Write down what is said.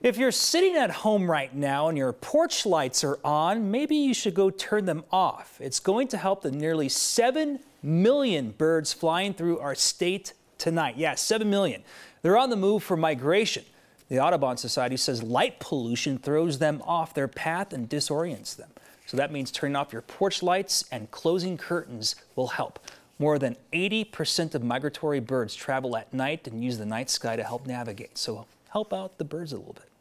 If you're sitting at home right now and your porch lights are on, maybe you should go turn them off. It's going to help the nearly 7 million birds flying through our state tonight. Yeah, 7 million. They're on the move for migration. The Audubon Society says light pollution throws them off their path and disorients them. So that means turning off your porch lights and closing curtains will help. More than 80% of migratory birds travel at night and use the night sky to help navigate. So help out the birds a little bit.